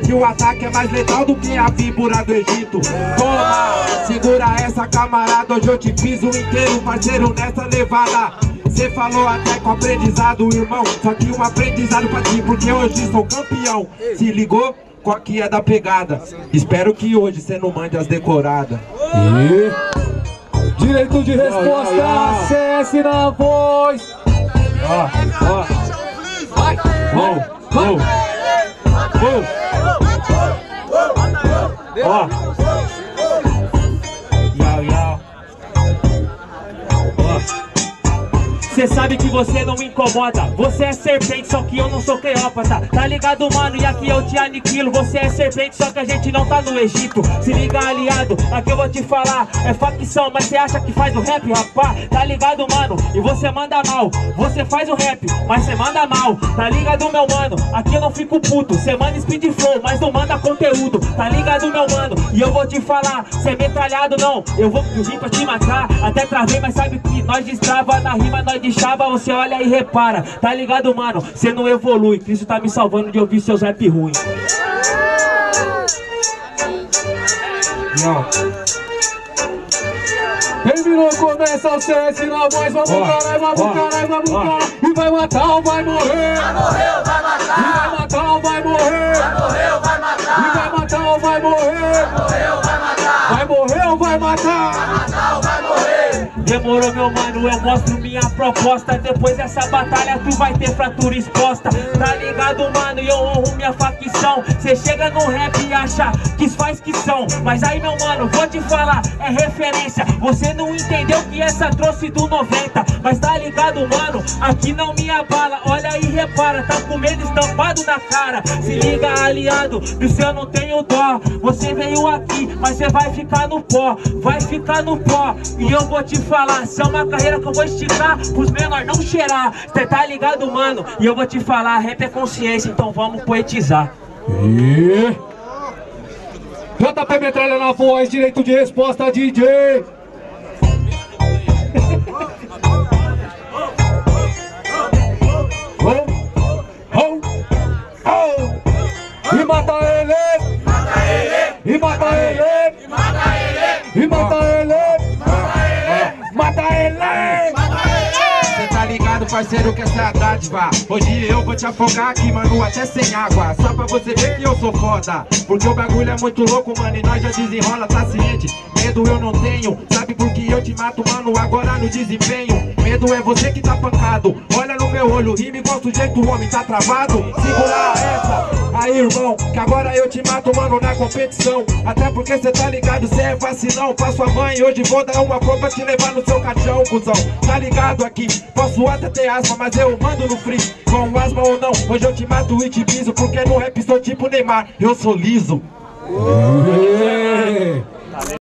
Que o ataque é mais letal do que a víbora do Egito. Toma, segura essa camarada Hoje eu te piso inteiro, parceiro, nessa levada. Cê falou até com aprendizado, irmão. Só que um aprendizado pra ti, porque hoje sou campeão. Se ligou? Qual que é da pegada? Espero que hoje cê não mande as decoradas. E... Direito de resposta, CS na voz. Ó, ó. Vai, vai, vai Ó. Cê sabe que você não me incomoda. Você é serpente, só que eu não sou Cleópatra. Tá ligado, mano? E aqui eu te aniquilo. Você é serpente, só que a gente não tá no Egito. Se liga, aliado, aqui eu vou te falar. É facção, mas cê acha que faz o rap, rapá? Tá ligado, mano? E você manda mal. Você faz o rap, mas cê manda mal. Tá ligado, meu mano? Aqui eu não fico puto. Cê manda speed flow, mas não manda conteúdo. Tá ligado, meu mano? E eu vou te falar Cê é metralhado, não. Eu vou vir pra te matar. Até travei, mas sabe que nós destrava Na rima, nós de chava, você olha e repara. Tá ligado, mano? Você não evolui. Cristo tá me salvando de ouvir seus rap ruins Não. Terminou, começa o CS na voz Vamos caralho, vamos caralho, vamos caralho. E vai matar ou vai morrer? Vai morrer ou vai matar? E vai matar ou vai morrer? Vai morrer ou vai matar? E vai matar ou vai morrer? Vai morrer ou vai matar? Vai morrer ou vai matar? Vai matar ou vai Demorou meu mano, eu mostro minha proposta. Depois dessa batalha tu vai ter fratura exposta. Tá ligado mano, eu honro minha facção. Cê chega no rap e acha que faz que são. Mas aí meu mano, vou te falar, é referência. Você não entendeu que essa trouxe do 90 Mas tá ligado mano, aqui não me abala. Olha e repara, tá com medo estampado na cara. Se liga aliado, do céu não tenho dó. Você veio aqui, mas cê vai ficar no pó Vai ficar no pó, e eu vou te falar se é uma carreira que eu vou esticar Pros menores não cheirar. Cê tá ligado, mano? E eu vou te falar, rap é consciência Então vamos poetizar. E... JP Metralha na voz, direito de resposta, DJ parceiro, que essa é a dádiva. Hoje eu vou te afogar aqui, mano, até sem água. Só pra você ver que eu sou foda. Porque o bagulho é muito louco, mano, e nós já desenrola, tá ciente? Medo eu não tenho, sabe por que eu te mato, mano, agora no desempenho? Medo é você que tá pancado, olha no meu olho, rime igual sujeito, o homem tá travado. Segura essa, aí irmão, que agora eu te mato, mano, na competição. Até porque cê tá ligado, cê é vacilão Pra sua mãe, hoje vou dar uma cor pra te levar no seu caixão, cuzão. Tá ligado aqui, posso até ter asma, mas eu mando no free. Com asma ou não, hoje eu te mato e te piso Porque no rap sou tipo Neymar, eu sou liso